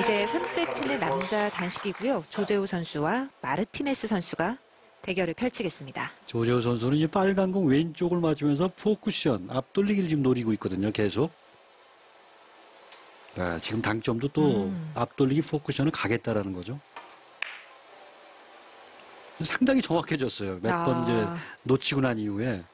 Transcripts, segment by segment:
이제 3세트는 남자 단식이고요. 조재호 선수와 마르티네스 선수가 대결을 펼치겠습니다. 조재호 선수는 이 빨간 공 왼쪽을 맞으면서 포쿠션 앞돌리기를 지금 노리고 있거든요. 계속. 네, 지금 당점도 또 음. 앞돌리기 포쿠션을 가겠다라는 거죠. 상당히 정확해졌어요. 몇번 이제 놓치고 난 이후에.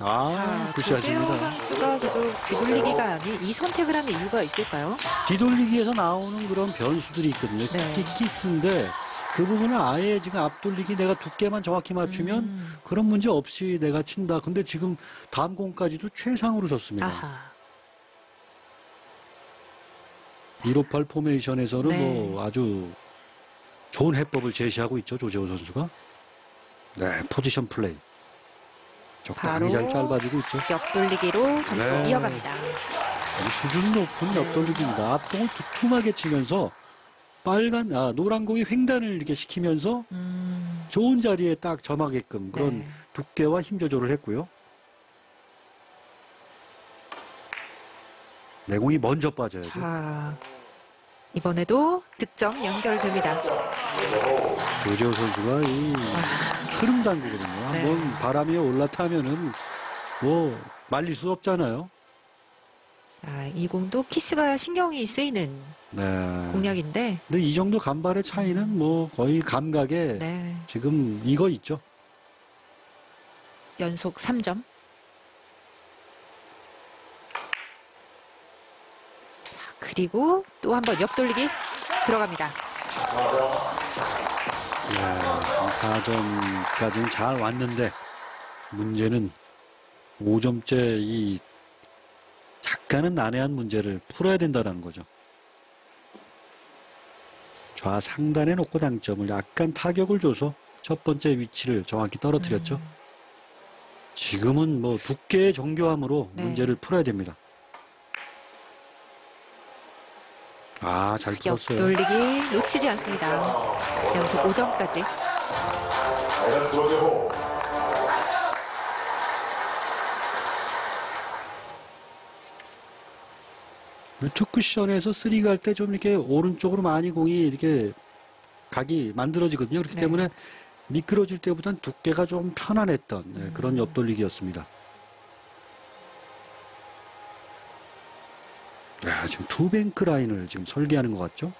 아, 굿샷입니다. 선수가 계속 뒤돌리기가 아닌 이 선택을 하는 이유가 있을까요? 뒤돌리기에서 나오는 그런 변수들이 있거든요. 네. 특히 키스인데 그 부분을 아예 지금 앞돌리기 내가 두께만 정확히 맞추면 음. 그런 문제 없이 내가 친다. 근데 지금 다음 공까지도 최상으로 쳤습니다. 아하. 158 포메이션에서는 네. 뭐 아주 좋은 해법을 제시하고 있죠. 조재호 선수가. 네, 포지션 플레이. 적당히 잘 짧아지고 있죠. 옆돌리기로 점수 네. 이어갑니다. 수준 높은 옆돌리기입니다. 앞공을 두툼하게 치면서 빨간, 아, 노란 공이 횡단을 이렇게 시키면서 음, 좋은 자리에 딱 점하게끔 그런 네. 두께와 힘 조절을 했고요. 내공이 먼저 빠져야죠. 자, 이번에도 득점 연결됩니다. 조재호 선수가 이 흐름 당구거든요. 아. 네. 한번 바람이 올라타면은 뭐 말릴 수 없잖아요. 아, 이 공도 키스가 신경이 쓰이는 네. 공략인데, 근데 이 정도 간발의 차이는 뭐 거의 감각에 네, 지금 이거 있죠. 연속 3점. 자, 그리고 또 한번 옆돌리기 들어갑니다. 네. 4점까지는 잘 왔는데 문제는 5점째 이 약간은 난해한 문제를 풀어야 된다는 거죠. 좌상단에 놓고 당점을 약간 타격을 줘서 첫 번째 위치를 정확히 떨어뜨렸죠. 음, 지금은 뭐 두께의 정교함으로 네. 문제를 풀어야 됩니다. 아, 잘 풀었어요. 옆돌리기 놓치지 않습니다. 연속 5점까지. 일단 조재호 two 쿠션에서 three 갈 때 좀 이렇게 오른쪽으로 많이 공이 이렇게 각이 만들어지거든요. 그렇기 네. 때문에 미끄러질 때보단 두께가 좀 편안했던 네, 그런 음. 옆돌리기였습니다. 야, 지금 투뱅크 라인을 지금 설계하는 것 같죠?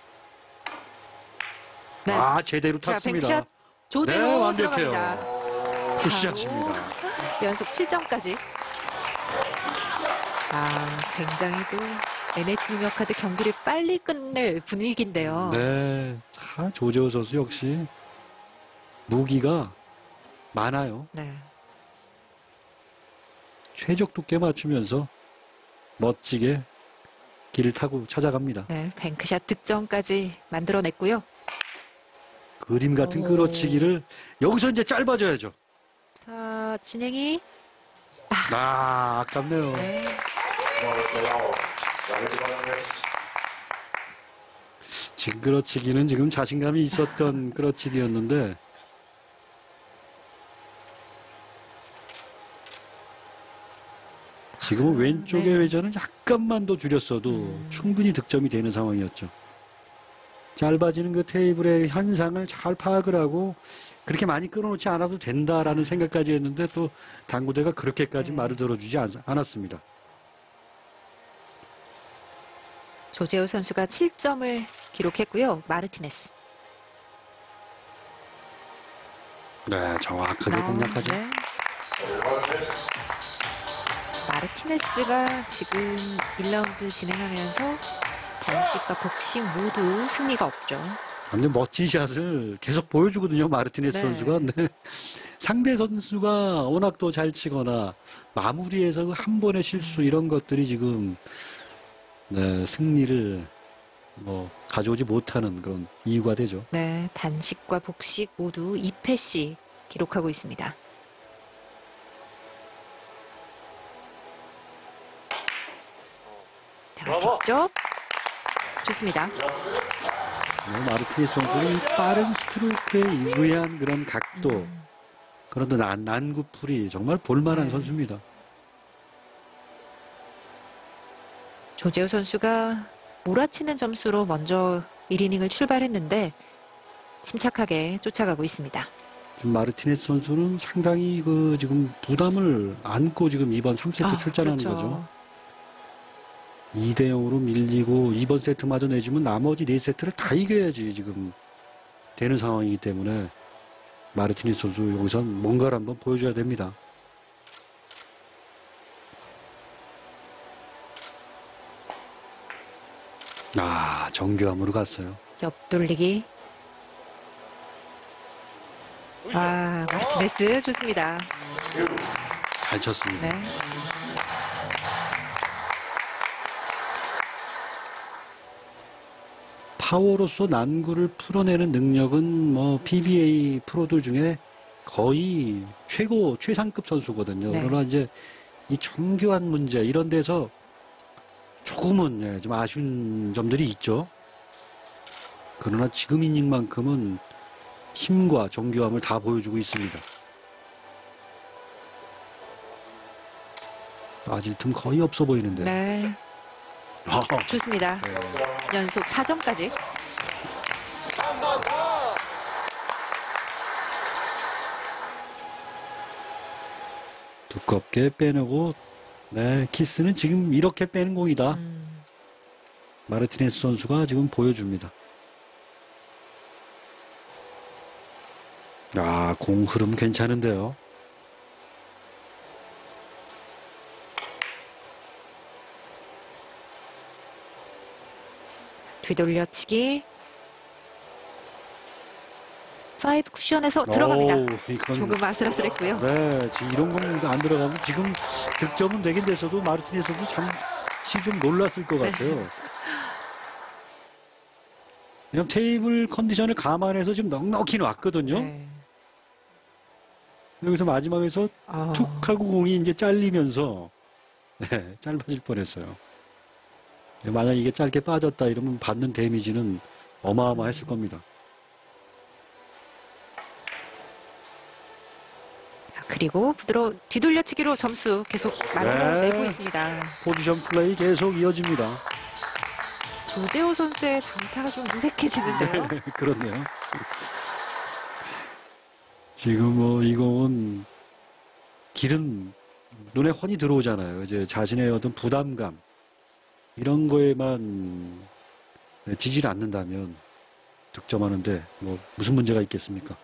네. 아, 제대로 자, 탔습니다. 뱅크샷 조재호 네, 완벽해요. 들어갑니다. 굿샷입니다. 연속 7점까지. 아, 굉장히 또 NH농협카드 경기를 빨리 끝낼 분위기인데요. 네. 자, 조재호 선수 역시 무기가 많아요. 네. 최적 두께 맞추면서 멋지게 길을 타고 찾아갑니다. 네, 뱅크샷 득점까지 만들어냈고요. 그림 같은 오. 끌어치기를 여기서 이제 짧아져야죠. 자, 진행이 아, 아깝네요. 네, 지금 끌어치기는 지금 자신감이 있었던 끌어치기였는데 지금은 왼쪽의 네. 회전을 약간만 더 줄였어도 음. 충분히 득점이 되는 상황이었죠. 짧아지는 그 테이블의 현상을 잘 파악을 하고 그렇게 많이 끌어놓지 않아도 된다라는 생각까지 했는데 또 당구대가 그렇게까지 네. 말을 들어주지 않, 않았습니다. 조재호 선수가 7점을 기록했고요. 마르티네스. 네, 정확하게 아, 공략하죠. 네. 마르티네스가 지금 1라운드 진행하면서 단식과 복식 모두 승리가 없죠. 근데 멋진 샷을 계속 보여주거든요, 마르티네스 네. 선수가. 네. 상대 선수가 워낙 또 잘 치거나 마무리에서 그한 번의 실수 이런 것들이 지금 네, 승리를 뭐 가져오지 못하는 그런 이유가 되죠. 네, 단식과 복식 모두 2패씩 기록하고 있습니다. 자, 직접 좋습니다. 네, 마르티네스 선수는 이 빠른 스트로크에 의한 그런 각도, 음, 그런 난, 난구풀이 정말 볼만한 네. 선수입니다. 조재호 선수가 몰아치는 점수로 먼저 1이닝을 출발했는데 침착하게 쫓아가고 있습니다. 지금 마르티네스 선수는 상당히 그 지금 부담을 안고 지금 이번 3세트 아, 출전하는 그렇죠. 거죠. 2대 0으로 밀리고 이번 세트마저 내주면 나머지 네 세트를 다 이겨야지 지금 되는 상황이기 때문에 마르티네스 선수 여기선 뭔가를 한번 보여줘야 됩니다. 아 정교함으로 갔어요. 옆돌리기. 아, 마르티네스 좋습니다. 잘 쳤습니다. 네. 파워로서 난구를 풀어내는 능력은 뭐 PBA 프로들 중에 거의 최고 최상급 선수거든요. 네. 그러나 이제 이 정교한 문제 이런 데서 조금은 예, 좀 아쉬운 점들이 있죠. 그러나 지금 이닝만큼은 힘과 정교함을 다 보여주고 있습니다. 빠질 틈 거의 없어 보이는데. 네. 아, 좋습니다. 연속 4점까지. 두껍게 빼내고 네 키스는 지금 이렇게 빼는 공이다. 음, 마르티네스 선수가 지금 보여줍니다. 아 공 흐름 괜찮은데요 뒤돌려치기. 5 쿠션에서 들어갑니다. 이건 조금 아슬아슬했고요. 네 지금 이런 공안 들어가면 지금 득점은 되긴 됐어도 마르티네스 선수 잠시 좀 놀랐을 것 네. 같아요 왜냐면 테이블 컨디션을 감안해서 지금 넉넉히 놨거든요 네. 여기서 마지막에서 어, 툭 하고 공이 이제 잘리면서 네, 짧아질 뻔했어요. 만약 이게 짧게 빠졌다 이러면 받는 데미지는 어마어마했을 겁니다. 그리고 부드러 뒤돌려치기로 점수 계속 만들어내고 네. 있습니다. 포지션 플레이 계속 이어집니다. 조재호 선수의 장타가 좀 무색해지는데요. 그렇네요. 지금 뭐이 공은 길은 눈에 훤히 들어오잖아요. 이제 자신의 어떤 부담감 이런 거에만 네, 지지를 않는다면 득점하는데 뭐 무슨 문제가 있겠습니까?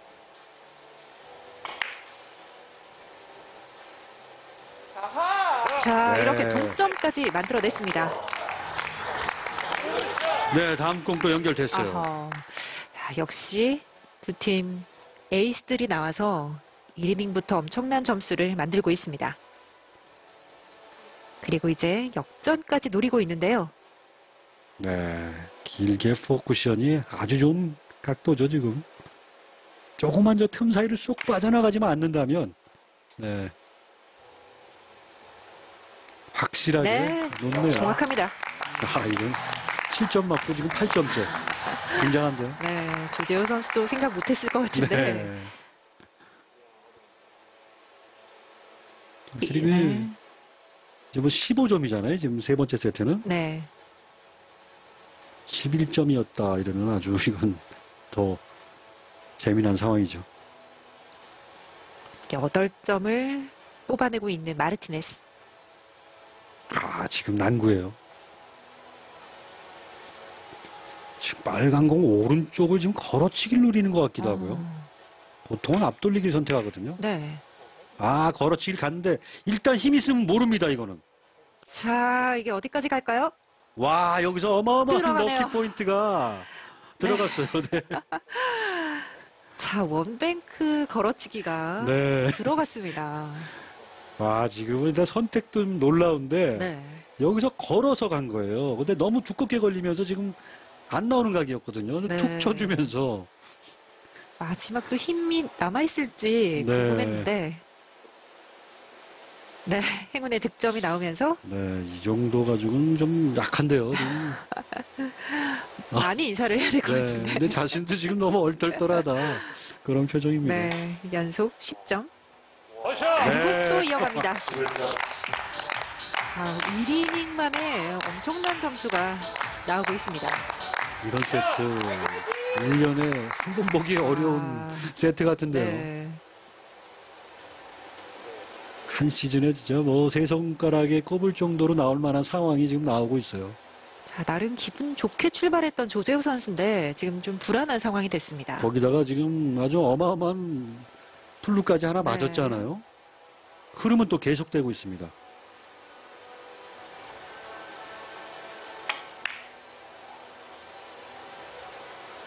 자, 네. 이렇게 동점까지 만들어냈습니다. 네, 다음 공또 연결됐어요. 아하. 자, 역시 두 팀 에이스들이 나와서 1이닝부터 엄청난 점수를 만들고 있습니다. 그리고 이제 역전까지 노리고 있는데요. 네, 길게 포쿠션이 아주 좋은 각도죠 지금. 조그만 저 틈 사이를 쏙 빠져나가지만 않는다면, 네, 확실하게 네, 놓네요. 정확합니다. 아, 이건 7점 맞고 지금 8점째. 굉장한데요. 네, 조재호 선수도 생각 못했을 것 같은데. 네. 확실 뭐 15점이잖아요. 지금 세 번째 세트는 네. 11점이었다 이러면 아주 이건 더 재미난 상황이죠. 8점을 뽑아내고 있는 마르티네스. 아, 지금 난구예요. 지금 빨간 공 오른쪽을 지금 걸어치기를 누리는 것 같기도 하고요. 어, 보통은 앞돌리기를 선택하거든요. 네. 아, 걸어치기를 갔는데 일단 힘 있으면 모릅니다, 이거는. 자, 이게 어디까지 갈까요? 와, 여기서 어마어마한 들어가네요. 럭키 포인트가 들어갔어요. 네. 자, 원뱅크 걸어치기가 네. 들어갔습니다. 와, 지금은 일단 선택도 좀 놀라운데 네. 여기서 걸어서 간 거예요. 근데 너무 두껍게 걸리면서 지금 안 나오는 각이었거든요. 네. 툭 쳐주면서. 마지막도 힘이 남아있을지 네. 궁금했는데. 네, 행운의 득점이 나오면서 네, 이 정도 가지고는 좀 약한데요. 지금. 많이 인사를 해야 될것 네, 같은데. 근데 자신도 지금 너무 얼떨떨하다. 그런 표정입니다. 네, 연속 10점. 원샷! 그리고 네. 또 이어갑니다. 11점. 아, 1이닝 만에 엄청난 점수가 나오고 있습니다. 이런 세트 1년에 한 번 보기 어려운 아, 세트 같은데요. 네. 한 시즌에 진짜 뭐 세 손가락에 꼽을 정도로 나올 만한 상황이 지금 나오고 있어요. 자, 나름 기분 좋게 출발했던 조재호 선수인데 지금 좀 불안한 상황이 됐습니다. 거기다가 지금 아주 어마어마한 플루까지 하나 네. 맞았잖아요. 흐름은 또 계속되고 있습니다.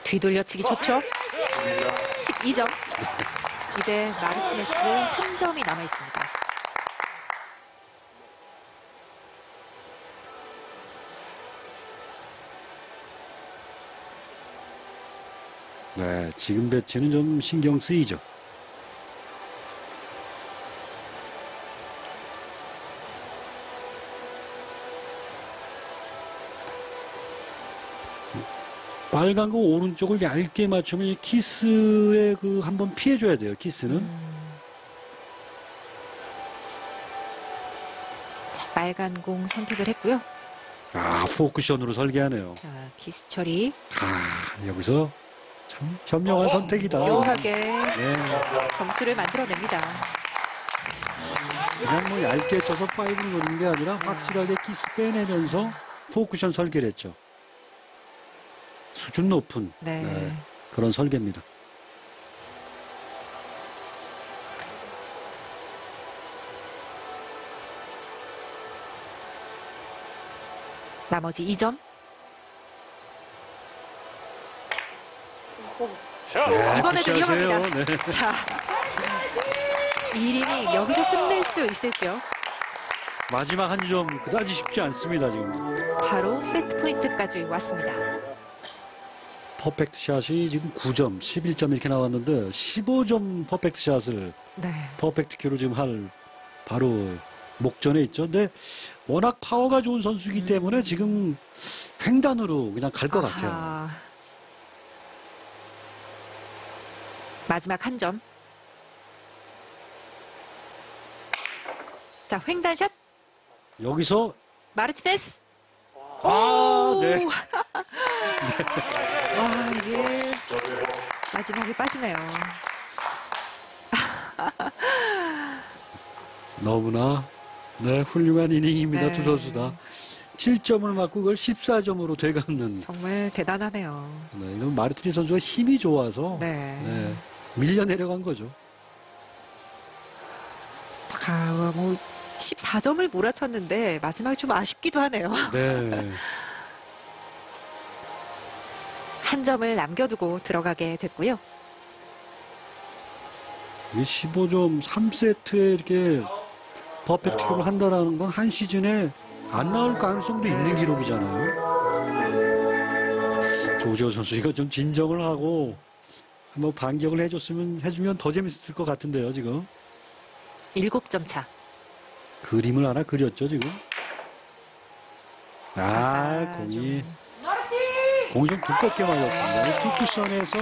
뒤돌려치기 좋죠? 12점. 이제 마르티네스 3점이 남아 있습니다. 네, 지금 배치는 좀 신경 쓰이죠. 빨간 거 오른쪽을 얇게 맞추면 이 키스에 그 한번 피해줘야 돼요. 키스는 음. 자, 빨간 공 선택을 했고요. 아 포쿠션으로 설계하네요. 자, 키스 처리. 아 여기서 참 현명한 선택이다. 묘하게 네, 점수를 만들어냅니다. 그냥 뭐 얇게 쳐서 five를 노리는 게 아니라 확실하게 키스 빼내면서 four쿠션 설계를 했죠. 수준 높은 네. 네. 그런 설계입니다. 나머지 2점. 네, 이번에도. 이어갑니다. 네. 자, 1이닝 여기서 끝낼 수 있을지요. 마지막 한 점 그다지 쉽지 않습니다 지금. 바로 세트 포인트까지 왔습니다. 퍼펙트 샷이 지금 9점, 11점 이렇게 나왔는데 15점 perfect shot을 네. perfect cue로 지금 할 바로 목전에 있죠. 근데 워낙 파워가 좋은 선수이기 때문에 지금 횡단으로 그냥 갈 것 같아요. 아하. 마지막 한 점. 자, 횡단샷 여기서 마르티네스. 아, 오! 네. 와, 이게 마지막에 빠지네요. 너무나 네, 훌륭한 이닝입니다. 네. 두 선수 다. 7점을 맞고 그걸 14점으로 되갚는 정말 대단하네요. 네, 이건 마르티니 선수가 힘이 좋아서 네. 네, 밀려 내려간 거죠. 아, 뭐 14점을 몰아쳤는데 마지막에 좀 아쉽기도 하네요. 네. 한 점을 남겨두고 들어가게 됐고요. 이 15점 3세트에 이렇게 perfect cue를 한다라는 건 한 시즌에 안 나올 가능성도 있는 기록이잖아요. 조재호 선수 이거 좀 진정을 하고 한번 반격을 해줬으면 해주면 더 재밌을 것 같은데요 지금 7점 차. 그림을 하나 그렸죠 지금. 아 아, 공이 공이 좀 두껍게 맞았습니다. two 쿠션에서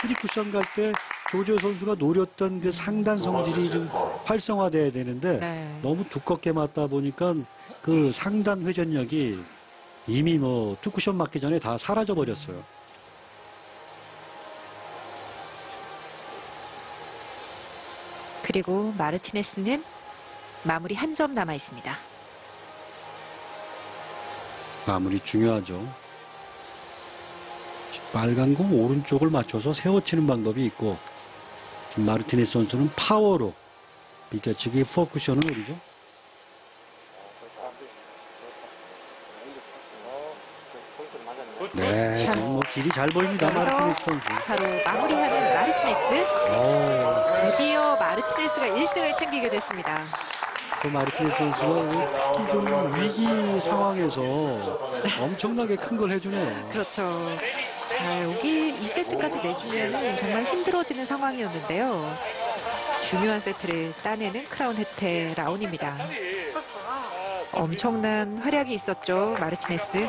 three 쿠션 갈 때 조재호 선수가 노렸던 그 상단 성질이 좀 활성화돼야 되는데 네. 너무 두껍게 맞다 보니까 그 상단 회전력이 이미 뭐 two쿠션 맞기 전에 다 사라져 버렸어요. 그리고 마르티네스는 마무리 한 점 남아 있습니다. 마무리 중요하죠. 빨간 공 오른쪽을 맞춰서 세워치는 방법이 있고 마르티네스 선수는 파워로 비껴치기 포쿠션을 노리죠. 네, 참. 지금 뭐 길이 잘 보입니다. 마르티네스 선수. 바로 마무리하는 마르티네스. 오, 드디어 마르티네스가 1승을 챙기게 됐습니다. 그 마르티네스 선수가 특히 좀 위기 상황에서 엄청나게 큰 걸 해주네요. 그렇죠. 자, 여기 2세트까지 내주면 정말 힘들어지는 상황이었는데요. 중요한 세트를 따내는 크라운 혜태 라운입니다. 엄청난 활약이 있었죠, 마르티네스.